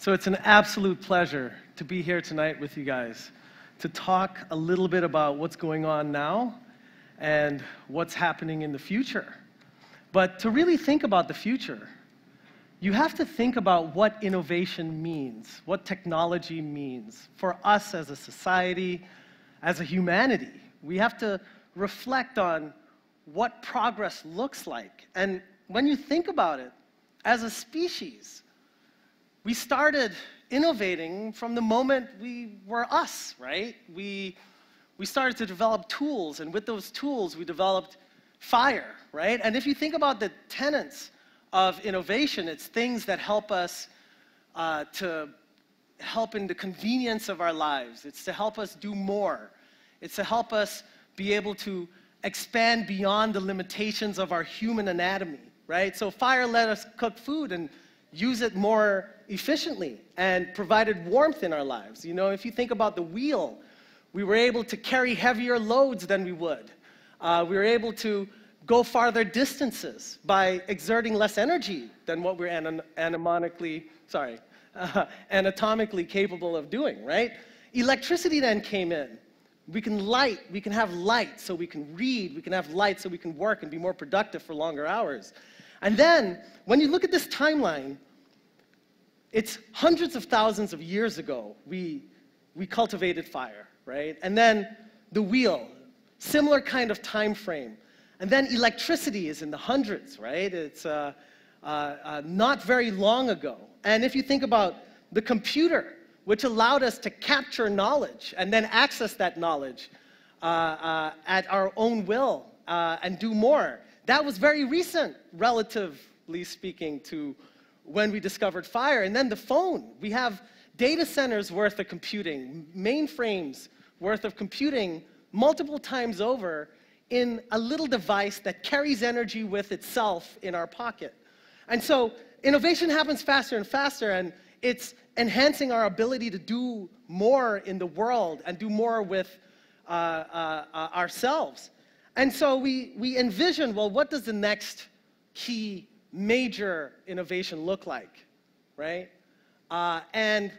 So it's an absolute pleasure to be here tonight with you guys to talk a little bit about what's going on now and what's happening in the future. But to really think about the future, you have to think about what innovation means, what technology means for us as a society, as a humanity. We have to reflect on what progress looks like. And when you think about it, as a species, we started innovating from the moment we were us, right? We, we started to develop tools, and with those tools, we developed fire, right? And if you think about the tenets of innovation, it's things that help us uh, to help in the convenience of our lives, it's to help us do more, it's to help us be able to expand beyond the limitations of our human anatomy, right? So fire let us cook food and use it more efficiently and provided warmth in our lives. You know, if you think about the wheel, we were able to carry heavier loads than we would. Uh, we were able to go farther distances by exerting less energy than what we're anatomically, sorry, uh, anatomically capable of doing, right? Electricity then came in. We can light, we can have light so we can read, we can have light so we can work and be more productive for longer hours. And then, when you look at this timeline, it's hundreds of thousands of years ago we, we cultivated fire, right? And then the wheel, similar kind of time frame. And then electricity is in the hundreds, right? It's uh, uh, uh, not very long ago. And if you think about the computer, which allowed us to capture knowledge and then access that knowledge uh, uh, at our own will uh, and do more, that was very recent, relatively speaking, to when we discovered fire. And then the phone. We have data centers worth of computing, mainframes worth of computing multiple times over in a little device that carries energy with itself in our pocket. And so innovation happens faster and faster, and it's enhancing our ability to do more in the world and do more with uh, uh, uh, ourselves. And so we, we envision well, what does the next key major innovation look like, right? Uh, and,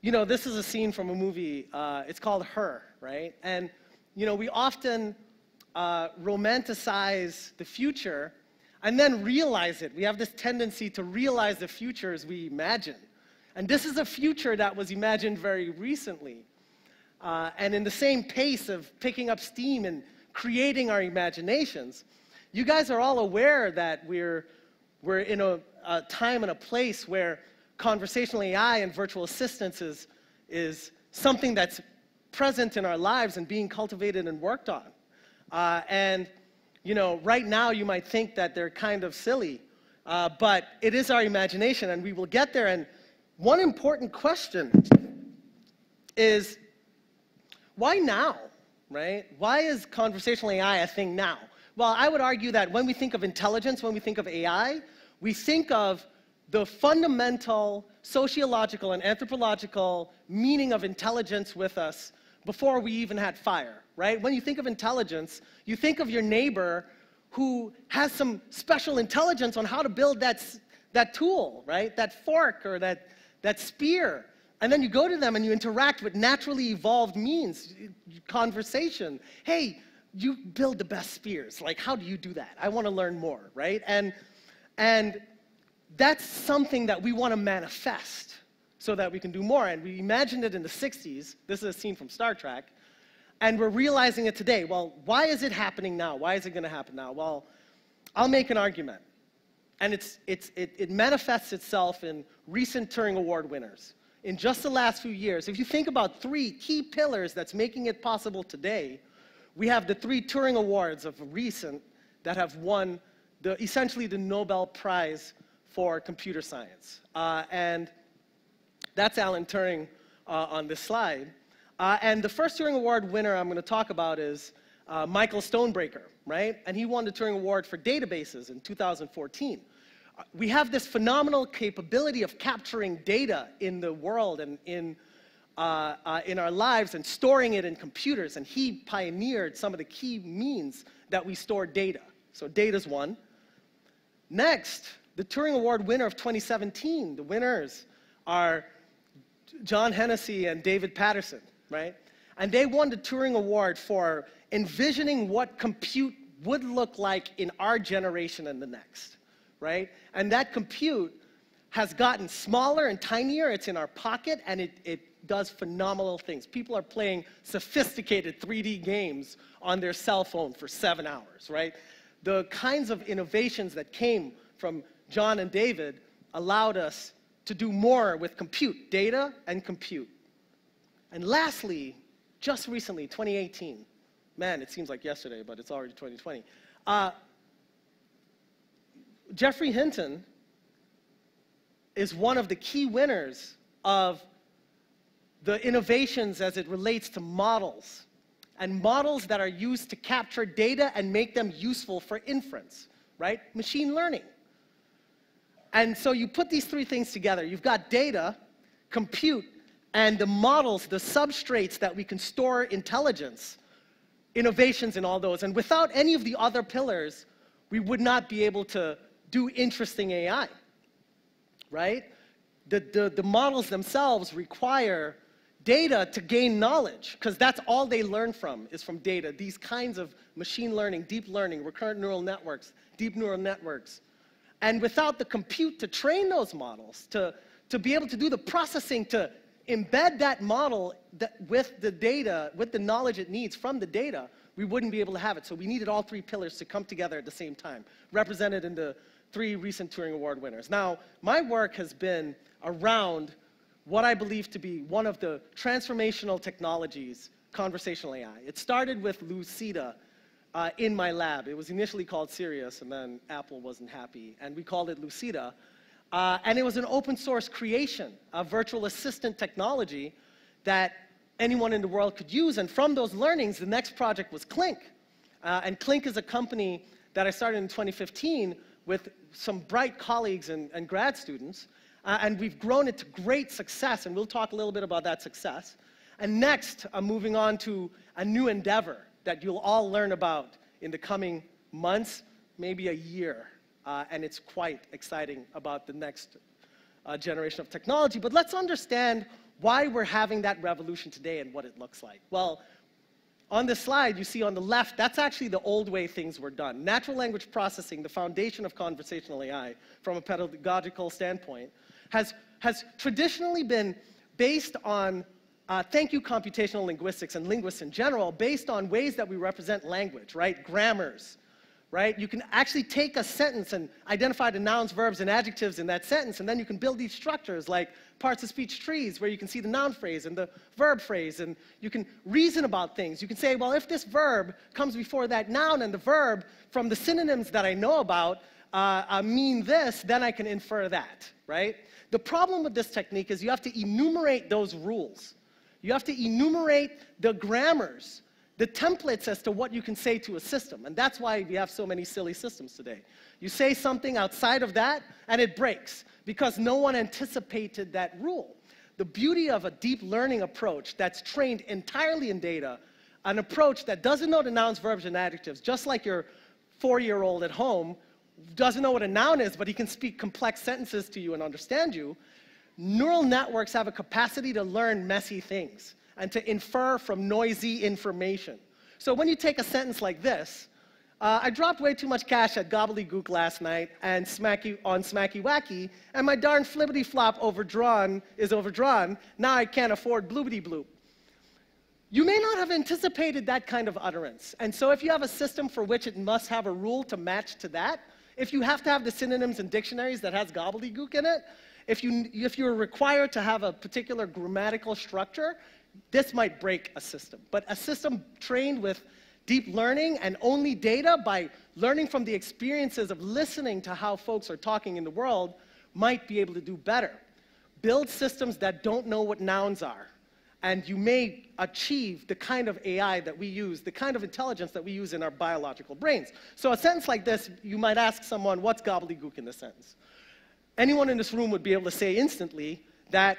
you know, this is a scene from a movie, uh, it's called Her, right? And, you know, we often uh, romanticize the future and then realize it. We have this tendency to realize the future as we imagine. And this is a future that was imagined very recently. Uh, and in the same pace of picking up steam and creating our imaginations, you guys are all aware that we're, we're in a, a time and a place where conversational AI and virtual assistants is, is something that's present in our lives and being cultivated and worked on. Uh, and, you know, right now you might think that they're kind of silly, uh, but it is our imagination, and we will get there. And one important question is why now, right? Why is conversational AI a thing now? Well, I would argue that when we think of intelligence, when we think of AI, we think of the fundamental sociological and anthropological meaning of intelligence with us before we even had fire, right? When you think of intelligence, you think of your neighbor who has some special intelligence on how to build that, that tool, right? That fork or that, that spear. And then you go to them and you interact with naturally evolved means, conversation. Hey, you build the best spears. Like, how do you do that? I want to learn more, right? And, and that's something that we want to manifest so that we can do more. And we imagined it in the 60s. This is a scene from Star Trek. And we're realizing it today. Well, why is it happening now? Why is it going to happen now? Well, I'll make an argument. And it's, it's, it, it manifests itself in recent Turing Award winners. In just the last few years, if you think about three key pillars that's making it possible today, we have the three Turing Awards of recent that have won the, essentially the Nobel Prize for computer science. Uh, and that's Alan Turing uh, on this slide. Uh, and the first Turing Award winner I'm going to talk about is uh, Michael Stonebraker, right? And he won the Turing Award for databases in 2014. Uh, we have this phenomenal capability of capturing data in the world and in, uh, uh, in our lives and storing it in computers. And he pioneered some of the key means that we store data. So data's one. Next, the Turing Award winner of 2017, the winners are John Hennessy and David Patterson, right? And they won the Turing Award for envisioning what compute would look like in our generation and the next, right? And that compute has gotten smaller and tinier. It's in our pocket and it, it does phenomenal things. People are playing sophisticated 3D games on their cell phone for seven hours, right? The kinds of innovations that came from John and David allowed us to do more with compute, data and compute. And lastly, just recently, 2018, man, it seems like yesterday, but it's already 2020. Uh, Geoffrey Hinton is one of the key winners of the innovations as it relates to models and models that are used to capture data and make them useful for inference, right? Machine learning. And so you put these three things together. You've got data, compute, and the models, the substrates that we can store intelligence, innovations in all those. And without any of the other pillars, we would not be able to do interesting AI, right? The, the, the models themselves require data to gain knowledge, because that's all they learn from, is from data. These kinds of machine learning, deep learning, recurrent neural networks, deep neural networks. And without the compute to train those models, to, to be able to do the processing to embed that model that with the data, with the knowledge it needs from the data, we wouldn't be able to have it. So we needed all three pillars to come together at the same time, represented in the three recent Turing Award winners. Now, my work has been around what I believe to be one of the transformational technologies, conversational AI. It started with Lucida uh, in my lab. It was initially called Sirius, and then Apple wasn't happy, and we called it Lucida. Uh, and it was an open source creation, a virtual assistant technology that anyone in the world could use. And from those learnings, the next project was Clinc. Uh, and Clinc is a company that I started in 2015 with some bright colleagues and, and grad students. Uh, and we've grown it to great success, and we'll talk a little bit about that success. And next, I'm moving on to a new endeavor that you'll all learn about in the coming months, maybe a year uh, and it's quite exciting about the next uh, generation of technology. But let's understand why we're having that revolution today and what it looks like. Well, on this slide, you see on the left, that's actually the old way things were done. Natural language processing, the foundation of conversational AI from a pedagogical standpoint, has, has traditionally been based on, uh, thank you computational linguistics and linguists in general, based on ways that we represent language, right? Grammars, right? You can actually take a sentence and identify the nouns, verbs, and adjectives in that sentence, and then you can build these structures like parts of speech trees where you can see the noun phrase and the verb phrase, and you can reason about things. You can say, well, if this verb comes before that noun and the verb from the synonyms that I know about uh, uh, mean this, then I can infer that, right? The problem with this technique is you have to enumerate those rules. You have to enumerate the grammars the templates as to what you can say to a system. And that's why we have so many silly systems today. You say something outside of that, and it breaks because no one anticipated that rule. The beauty of a deep learning approach that's trained entirely in data, an approach that doesn't know the nouns, verbs, and adjectives, just like your four year old at home doesn't know what a noun is, but he can speak complex sentences to you and understand you. Neural networks have a capacity to learn messy things and to infer from noisy information. So when you take a sentence like this, uh, I dropped way too much cash at Gobbledygook last night and Smacky, on Smacky Wacky, and my darn flippity flop overdrawn is overdrawn. Now I can't afford bloobity bloop. You may not have anticipated that kind of utterance. And so if you have a system for which it must have a rule to match to that, if you have to have the synonyms and dictionaries that has gobbledygook in it, if, you, if you're required to have a particular grammatical structure, this might break a system. But a system trained with deep learning and only data by learning from the experiences of listening to how folks are talking in the world might be able to do better. Build systems that don't know what nouns are. And you may achieve the kind of AI that we use, the kind of intelligence that we use in our biological brains. So a sentence like this, you might ask someone, what's gobbledygook in this sentence? Anyone in this room would be able to say instantly that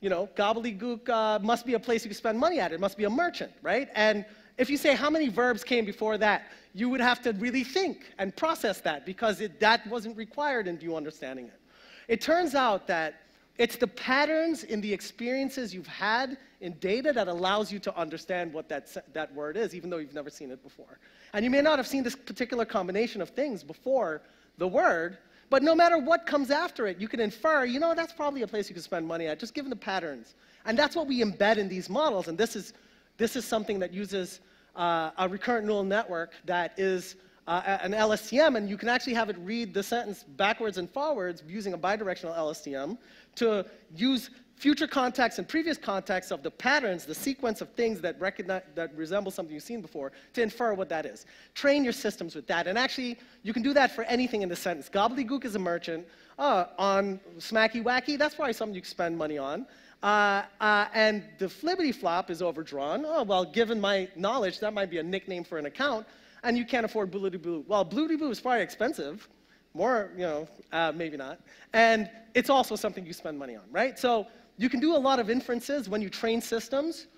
you know, gobbledygook uh, must be a place you can spend money at. It must be a merchant, right? And if you say how many verbs came before that, you would have to really think and process that because it, that wasn't required in you understanding it. It turns out that It's the patterns in the experiences you've had in data that allows you to understand what that, that word is, even though you've never seen it before. And you may not have seen this particular combination of things before the word, but no matter what comes after it, you can infer, you know, that's probably a place you can spend money at, just given the patterns. And that's what we embed in these models. And this is, this is something that uses uh, a recurrent neural network that is uh, an LSTM, and you can actually have it read the sentence backwards and forwards using a bidirectional LSTM to use future context and previous context of the patterns, the sequence of things that, recognize, that resemble something you've seen before, to infer what that is. Train your systems with that. And actually, you can do that for anything in the sentence. Gobbledygook is a merchant. Uh, on Smacky Wacky, that's probably something you can spend money on. Uh, uh, and the flibbity flop is overdrawn. Oh, well, given my knowledge, that might be a nickname for an account. And you can't afford Bloody Boo. Well, Bloody Boo is probably expensive. More, you know, uh, maybe not. And it's also something you spend money on, right? So you can do a lot of inferences when you train systems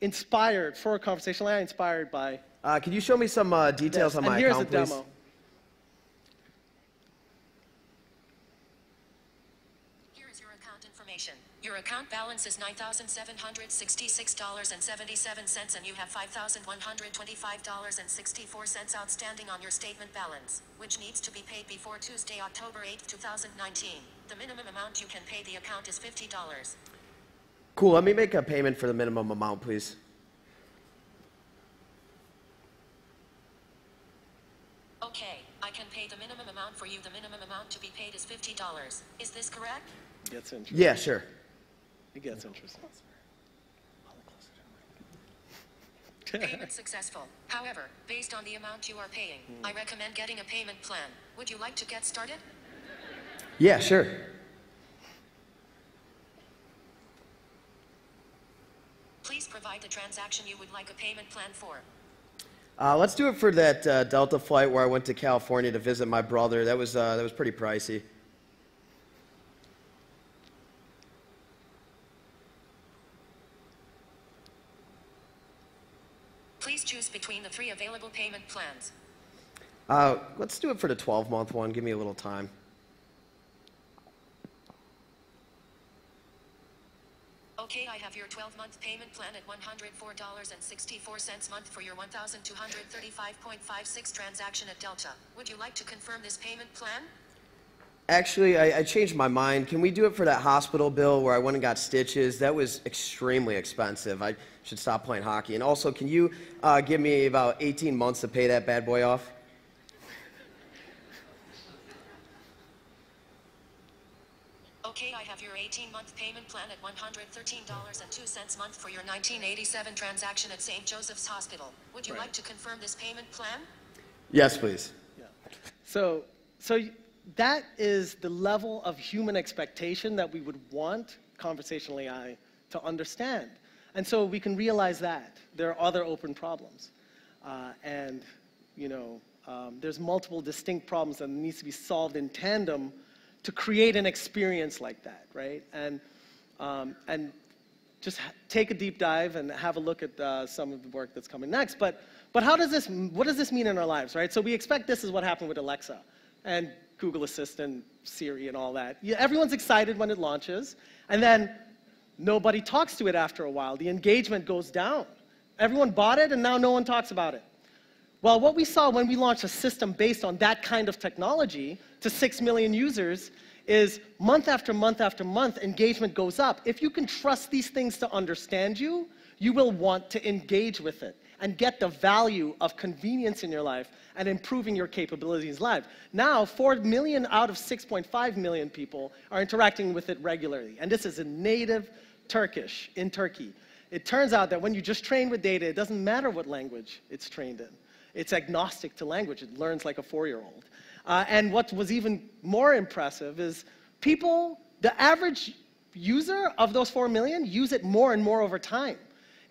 inspired for a conversational AI, inspired by. Uh, can you show me some uh, details this. on and my here's account, a demo. please? Here is your account information. Your account balance is $9,766.77 and you have $5,125.64 outstanding on your statement balance, which needs to be paid before Tuesday, October 8, 2019. The minimum amount you can pay the account is $50. Cool. Let me make a payment for the minimum amount, please. Okay, I can pay the minimum amount for you. The minimum amount to be paid is $50. Is this correct? Gets interesting. Yeah, sure. It gets interesting. Payment successful. However, based on the amount you are paying, I recommend getting a payment plan. Would you like to get started? Yeah, sure. Please provide the transaction you would like a payment plan for. Uh, let's do it for that uh, Delta flight where I went to California to visit my brother. That was, uh, that was pretty pricey. Please choose between the three available payment plans. Uh, let's do it for the 12 month one. Give me a little time. Okay, I have your 12 month payment plan at $104.64 month for your 1,235.56 transaction at Delta. Would you like to confirm this payment plan? Actually, I, I changed my mind. Can we do it for that hospital bill where I went and got stitches? That was extremely expensive. I should stop playing hockey. And also, can you uh, give me about 18 months to pay that bad boy off? Okay, I have your 18 month payment plan at $113.02 month for your 1987 transaction at St. Joseph's Hospital. Would you Right. like to confirm this payment plan? Yes, please. Yeah. So, so y- that is the level of human expectation that we would want conversational AI to understand. And so we can realize that there are other open problems. Uh, and, you know, um, there's multiple distinct problems that needs to be solved in tandem to create an experience like that, right? And, um, and just take a deep dive and have a look at uh, some of the work that's coming next. But, but how does this, what does this mean in our lives, right? So we expect this is what happened with Alexa and Google Assistant, Siri, and all that. Yeah, everyone's excited when it launches, and then nobody talks to it after a while. The engagement goes down. Everyone bought it, and now no one talks about it. Well, what we saw when we launched a system based on that kind of technology to 6 million users is month after month after month, engagement goes up. If you can trust these things to understand you, you will want to engage with it and get the value of convenience in your life and improving your capabilities live. Now, 4 million out of 6.5 million people are interacting with it regularly. And this is in native Turkish in Turkey. It turns out that when you just train with data, it doesn't matter what language it's trained in. It's agnostic to language. It learns like a four-year-old. Uh, and what was even more impressive is people, the average user of those 4 million use it more and more over time.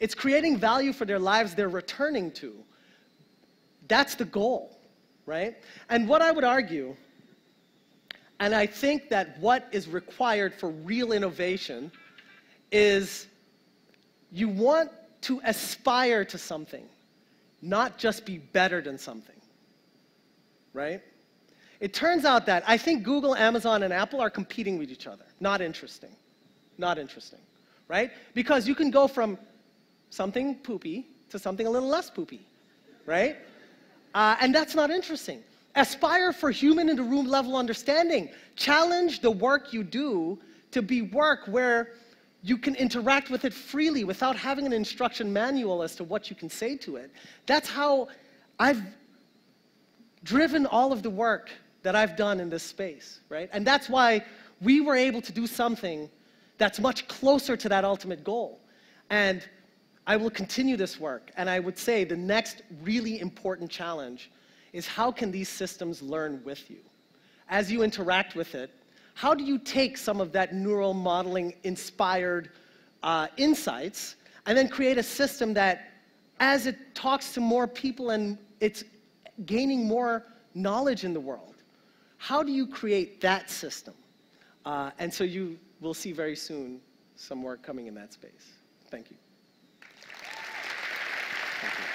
It's creating value for their lives they're returning to. That's the goal, right? And what I would argue, and I think that what is required for real innovation is you want to aspire to something, not just be better than something, right? It turns out that I think Google, Amazon, and Apple are competing with each other. Not interesting. not interesting, right? Because you can go from something poopy to something a little less poopy, right? Uh, and that's not interesting. Aspire for human in the room level understanding. Challenge the work you do to be work where you can interact with it freely without having an instruction manual as to what you can say to it. That's how I've driven all of the work that I've done in this space, right? And that's why we were able to do something that's much closer to that ultimate goal. And I will continue this work. And I would say the next really important challenge is how can these systems learn with you? As you interact with it, how do you take some of that neural modeling inspired uh, insights and then create a system that, as it talks to more people and it's gaining more knowledge in the world, how do you create that system? Uh, and so you will see very soon some work coming in that space. Thank you. Thank you.